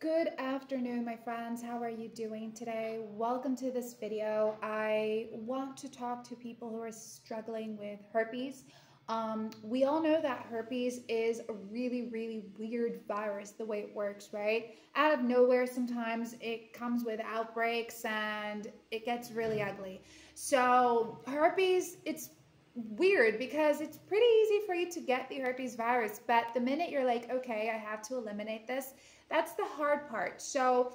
Good afternoon, my friends. How are you doing today? Welcome to this video. I want to talk to people who are struggling with herpes. Um, we all know that herpes is a really, really weird virus, the way it works, right? Out of nowhere, sometimes it comes with outbreaks and it gets really ugly. So, herpes, it's weird because it's pretty easy for you to get the herpes virus, but the minute you're like, okay, I have to eliminate this, that's the hard part. So,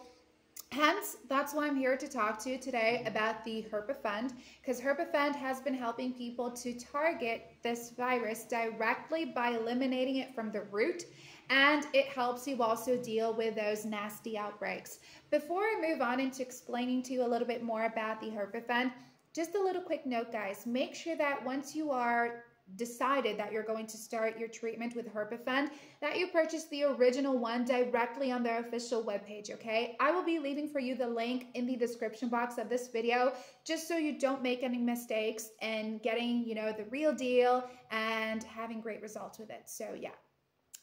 Hence, that's why I'm here to talk to you today about the Herpafend, because Herpafend has been helping people to target this virus directly by eliminating it from the root, and it helps you also deal with those nasty outbreaks. Before I move on into explaining to you a little bit more about the Herpafend, just a little quick note, guys. Make sure that once you are decided that you're going to start your treatment with Herpafend, that you purchase the original one directly on their official webpage, okay? I will be leaving for you the link in the description box of this video, just so you don't make any mistakes in getting, you know, the real deal and having great results with it. So yeah.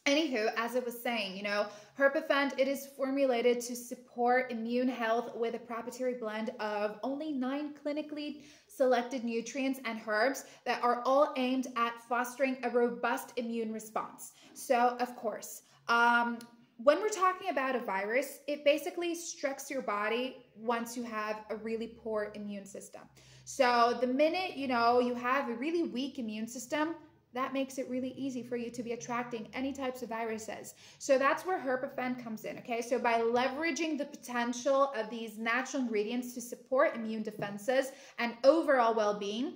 Anywho, as I was saying, you know, Herpafend, it is formulated to support immune health with a proprietary blend of only nine clinically selected nutrients and herbs that are all aimed at fostering a robust immune response. So, of course, um, when we're talking about a virus, it basically strikes your body once you have a really poor immune system. So, the minute you know you have a really weak immune system, that makes it really easy for you to be attracting any types of viruses. So that's where Herpafend comes in, okay? So by leveraging the potential of these natural ingredients to support immune defenses and overall well-being,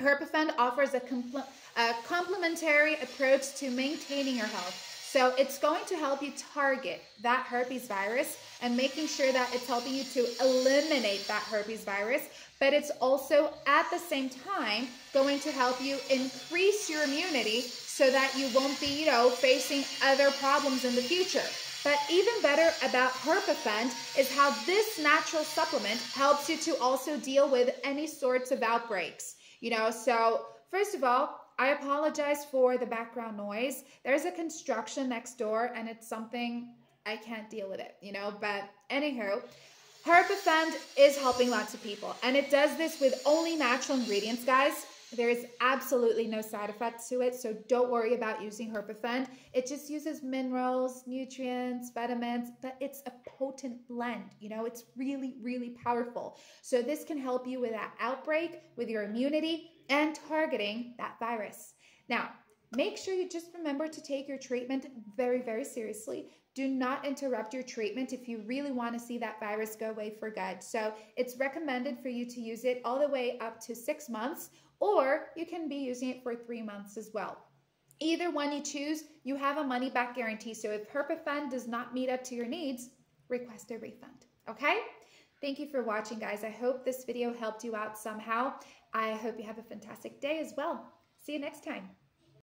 Herpafend offers a, compl a complementary approach to maintaining your health. So it's going to help you target that herpes virus and making sure that it's helping you to eliminate that herpes virus but it's also at the same time going to help you increase your immunity so that you won't be, you know, facing other problems in the future. But even better about Herpafend is how this natural supplement helps you to also deal with any sorts of outbreaks. You know, so first of all, I apologize for the background noise. There's a construction next door and it's something I can't deal with it, you know, but anywho, Herpafend is helping lots of people, and it does this with only natural ingredients, guys. There is absolutely no side effects to it, so don't worry about using Herpafend. It just uses minerals, nutrients, vitamins, but it's a potent blend. You know, it's really, really powerful. So this can help you with that outbreak, with your immunity, and targeting that virus. Now, make sure you just remember to take your treatment very, very seriously. Do not interrupt your treatment if you really want to see that virus go away for good. So it's recommended for you to use it all the way up to six months, or you can be using it for three months as well. Either one you choose, you have a money back guarantee. So if Herpafend does not meet up to your needs, request a refund. Okay? Thank you for watching, guys. I hope this video helped you out somehow. I hope you have a fantastic day as well. See you next time.